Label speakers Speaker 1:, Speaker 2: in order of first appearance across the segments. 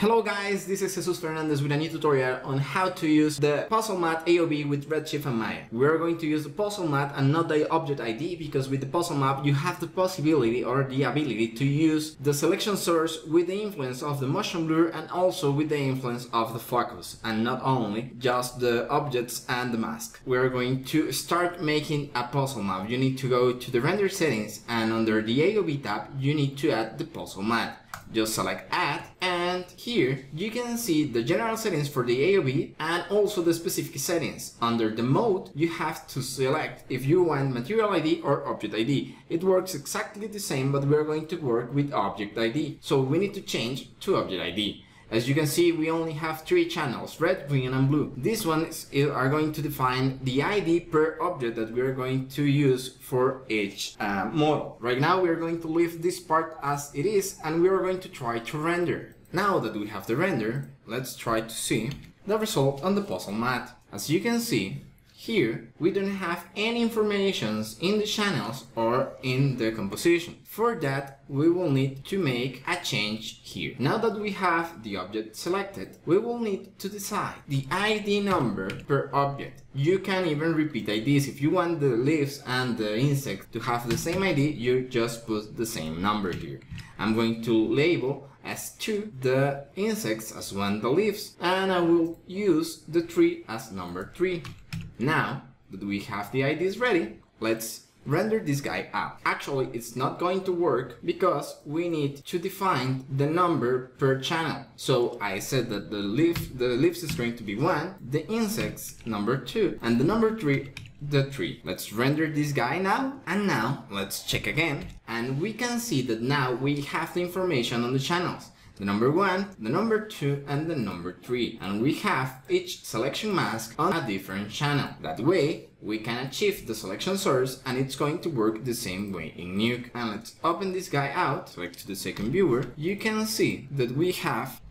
Speaker 1: Hello guys, this is Jesus Fernandez with a new tutorial on how to use the puzzle matte AOV with Redshift and Maya. We're going to use the puzzle matte and not the object ID because with the puzzle matte you have the possibility or the ability to use the selection source with the influence of the motion blur and also with the influence of the focus and not only just the objects and the mask. We're going to start making a puzzle matte. You need to go to the render settings and under the AOV tab you need to add the puzzle matte just select add and here you can see the general settings for the AOV and also the specific settings. Under the mode you have to select if you want material ID or object ID. It works exactly the same but we're going to work with object ID so we need to change to object ID. As you can see, we only have three channels, red, green and blue. These ones are going to define the ID per object that we're going to use for each uh, model. Right now, we're going to leave this part as it is and we're going to try to render. Now that we have the render, let's try to see the result on the puzzle matte. As you can see, here, we don't have any informations in the channels or in the composition. For that, we will need to make a change here. Now that we have the object selected, we will need to decide the ID number per object. You can even repeat IDs. If you want the leaves and the insects to have the same ID, you just put the same number here. I'm going to label as 2 the insects as 1 the leaves and I will use the 3 as number 3. Now that we have the IDs ready, let's render this guy out. Actually, it's not going to work because we need to define the number per channel. So I said that the leaf, the leaves is going to be 1, the insects number 2, and the number 3 the 3. Let's render this guy now, and now let's check again, and we can see that now we have the information on the channels the number 1, the number 2 and the number 3 and we have each selection mask on a different channel. That way we can achieve the selection source and it's going to work the same way in Nuke. And let's open this guy out, select to the second viewer, you can see that we have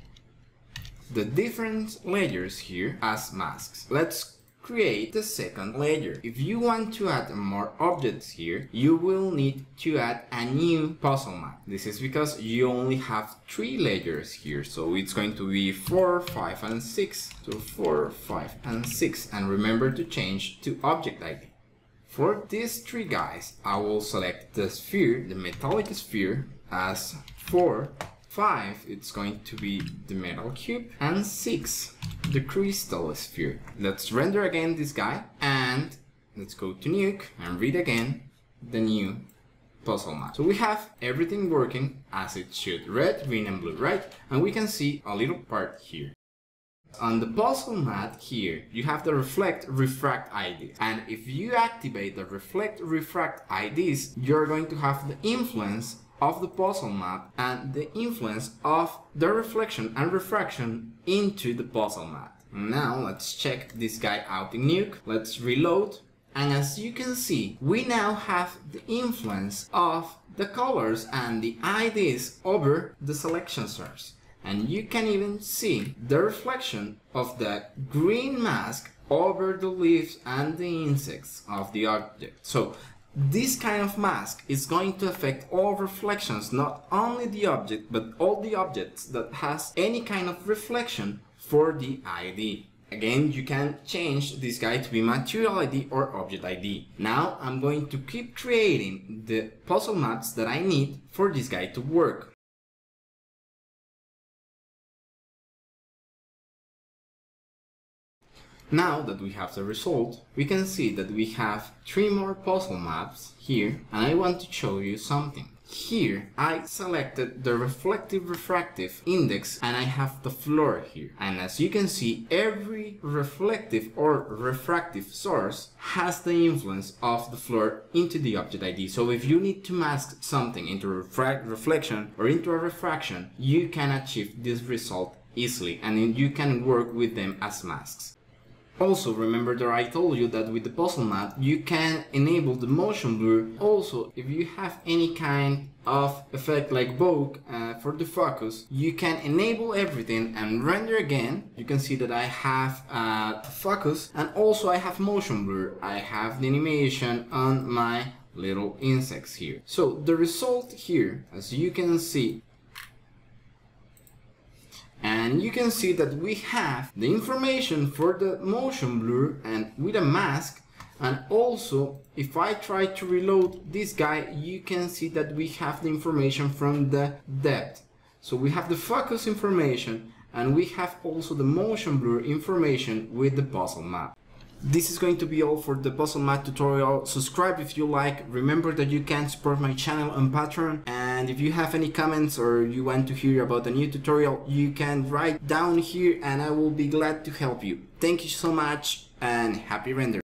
Speaker 1: the different layers here as masks. Let's create a second layer. If you want to add more objects here, you will need to add a new puzzle matte. This is because you only have three layers here, so it's going to be 4, 5 and 6. So 4, 5 and 6 and remember to change to object ID. For these three guys, I will select the sphere, the metallic sphere as 4 5, it's going to be the metal cube. And 6, the crystal sphere. Let's render again this guy. And let's go to Nuke and read again the new puzzle matte. So we have everything working as it should. Red, green and blue, right? And we can see a little part here. On the puzzle matte here, you have the reflect refract IDs. And if you activate the reflect refract IDs, you're going to have the influence of the puzzle matte and the influence of the reflection and refraction into the puzzle matte. Now let's check this guy out in Nuke. Let's reload. And as you can see, we now have the influence of the colors and the IDs over the selection source. And you can even see the reflection of the green mask over the leaves and the insects of the object. So this kind of mask is going to affect all reflections, not only the object, but all the objects that has any kind of reflection for the ID. Again, you can change this guy to be material ID or object ID. Now I'm going to keep creating the puzzle mattes that I need for this guy to work. Now that we have the result, we can see that we have three more puzzle mattes here and I want to show you something. Here I selected the reflective refractive index and I have the floor here. And as you can see, every reflective or refractive source has the influence of the floor into the object ID. So if you need to mask something into refract reflection or into a refraction, you can achieve this result easily and you can work with them as masks. Also remember that I told you that with the puzzle matte you can enable the motion blur. Also if you have any kind of effect like bokeh uh, for the focus you can enable everything and render again. You can see that I have uh, focus and also I have motion blur. I have the animation on my little insects here. So the result here as you can see and you can see that we have the information for the motion blur and with a mask. And also if I try to reload this guy you can see that we have the information from the depth. So we have the focus information and we have also the motion blur information with the puzzle matte. This is going to be all for the puzzle matte tutorial. Subscribe if you like. Remember that you can support my channel on patreon. And if you have any comments or you want to hear about a new tutorial you can write down here and i will be glad to help you. Thank you so much and happy render